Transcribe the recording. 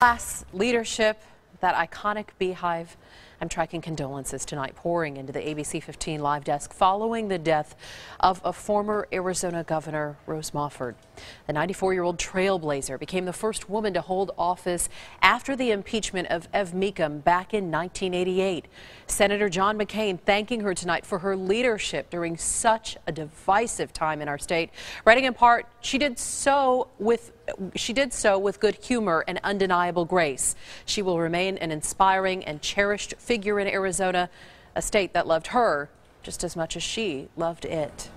Class leadership, that iconic beehive. I'm tracking condolences tonight pouring into the ABC 15 live desk following the death of a former Arizona governor, Rose Mofford. The 94-year-old trailblazer became the first woman to hold office after the impeachment of Ev Mecham back in 1988. Senator John McCain thanking her tonight for her leadership during such a divisive time in our state. Writing in part, she did so with she did so with good humor and undeniable grace. She will remain an inspiring and cherished figure in Arizona, a state that loved her just as much as she loved it.